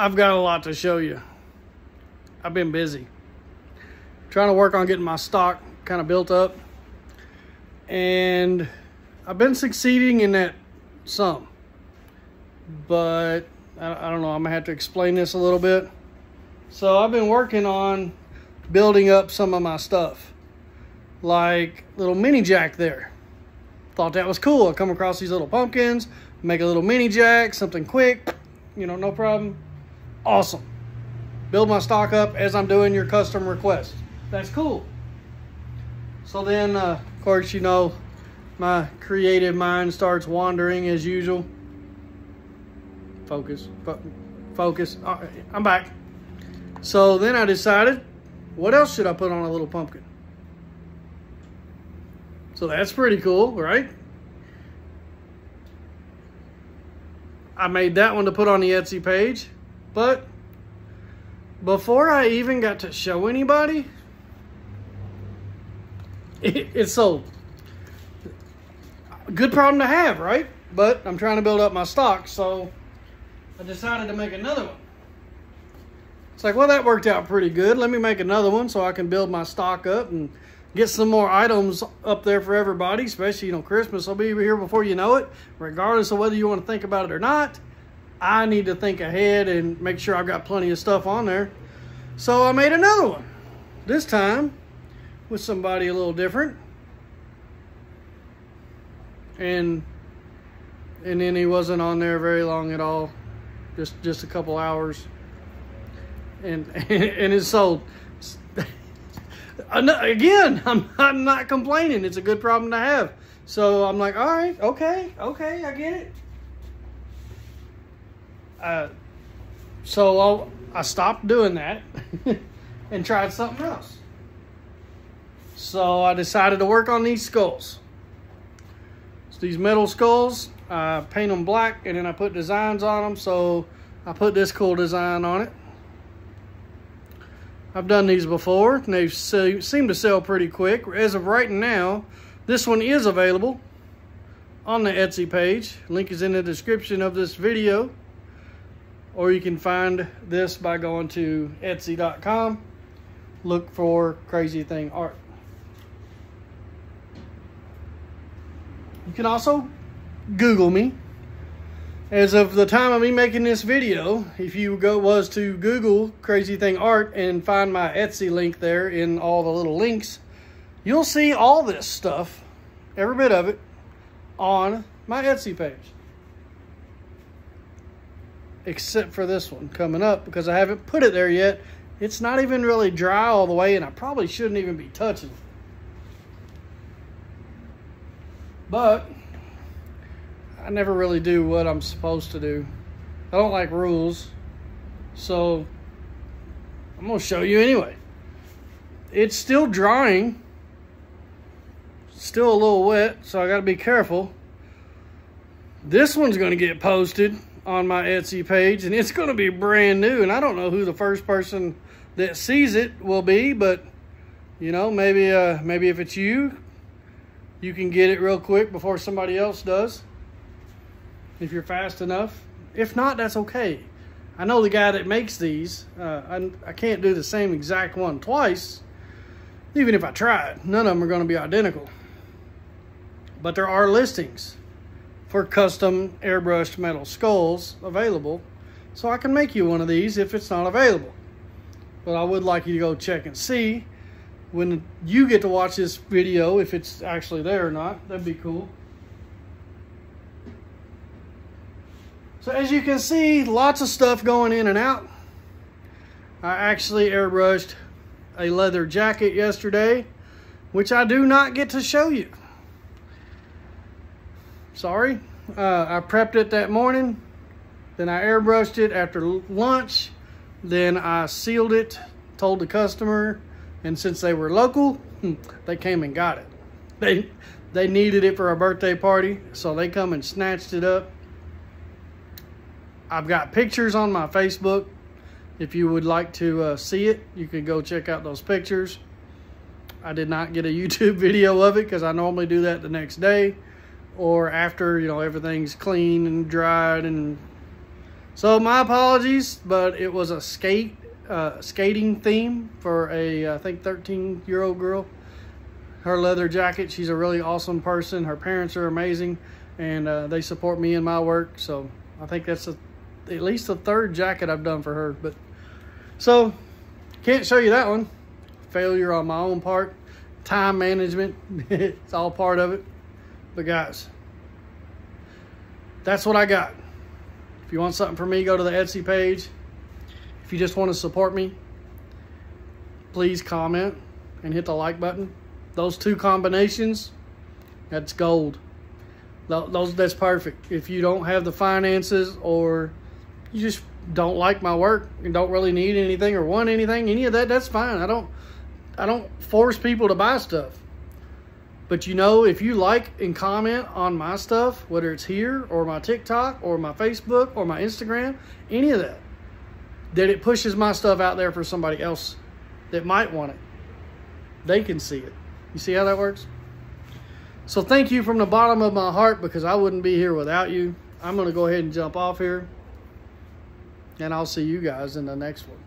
I've got a lot to show you. I've been busy. Trying to work on getting my stock kind of built up. And I've been succeeding in that some. But I, I don't know, I'm gonna have to explain this a little bit. So I've been working on building up some of my stuff. Like little mini jack there. Thought that was cool. I come across these little pumpkins, make a little mini jack, something quick, you know, no problem. Awesome. Build my stock up as I'm doing your custom request. That's cool. So then, uh, of course, you know, my creative mind starts wandering as usual. Focus, fo focus. Right, I'm back. So then I decided, what else should I put on a little pumpkin? So that's pretty cool, right? I made that one to put on the Etsy page, but before I even got to show anybody, it, it sold. Good problem to have, right? But I'm trying to build up my stock, so I decided to make another one. It's like, well, that worked out pretty good. Let me make another one so I can build my stock up and get some more items up there for everybody, especially, you know, Christmas I'll be here before you know it. Regardless of whether you want to think about it or not, I need to think ahead and make sure I've got plenty of stuff on there. So I made another one. This time with somebody a little different. And and then he wasn't on there very long at all. Just just a couple hours. And and it sold. Again, I'm, I'm not complaining. It's a good problem to have. So I'm like, all right, okay, okay, I get it. Uh, so I'll, I stopped doing that and tried something else. So I decided to work on these skulls. So these metal skulls, I paint them black and then I put designs on them. So I put this cool design on it. I've done these before and they seem to sell pretty quick. As of right now, this one is available on the Etsy page. Link is in the description of this video. Or you can find this by going to etsy.com. Look for Crazy Thing Art. You can also Google me. As of the time of me making this video, if you go was to Google Crazy Thing Art and find my Etsy link there in all the little links, you'll see all this stuff, every bit of it, on my Etsy page. Except for this one coming up because I haven't put it there yet. It's not even really dry all the way and I probably shouldn't even be touching. But I never really do what I'm supposed to do. I don't like rules. So I'm to show you anyway. It's still drying. Still a little wet, so I got to be careful. This one's to get posted on my Etsy page, and it's going to be brand new. And I don't know who the first person that sees it will be, but you know, maybe uh, maybe if it's you, you can get it real quick before somebody else does. If you're fast enough. If not, that's okay. I know the guy that makes these. Uh, I, I can't do the same exact one twice. Even if I tried. None of them are going to be identical. But there are listings for custom airbrushed metal skulls available. So I can make you one of these if it's not available. But I would like you to go check and see when you get to watch this video, if it's actually there or not, that'd be cool. So as you can see, lots of stuff going in and out. I actually airbrushed a leather jacket yesterday, which I do not get to show you. Sorry. Uh, I prepped it that morning. Then I airbrushed it after lunch. Then I sealed it, told the customer and since they were local, hmm, they came and got it. They, they needed it for a birthday party, so they come and snatched it up. I've got pictures on my Facebook. If you would like to uh, see it, you can go check out those pictures. I did not get a YouTube video of it because I normally do that the next day or after, you know, everything's clean and dried and So my apologies, but it was a skate uh, skating theme for a I think 13 year old girl. Her leather jacket. She's a really awesome person. Her parents are amazing, and uh, they support me in my work. So I think that's a, at least the third jacket I've done for her. But so can't show you that one. Failure on my own part. Time management. it's all part of it. But guys, that's what I got. If you want something from me, go to the Etsy page. If you just want to support me, please comment and hit the like button. Those two combinations, that's gold. Those That's perfect. If you don't have the finances or you just don't like my work and don't really need anything or want anything, any of that, that's fine. I don't, I don't force people to buy stuff. But you know, if you like and comment on my stuff, whether it's here or my TikTok or my Facebook or my Instagram, any of that, that it pushes my stuff out there for somebody else that might want it. They can see it. You see how that works? So thank you from the bottom of my heart because I wouldn't be here without you. I'm going to go ahead and jump off here. And I'll see you guys in the next one.